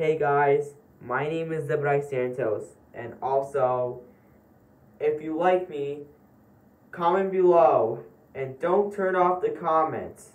Hey guys, my name is Zebadiah Santos, and also, if you like me, comment below and don't turn off the comments.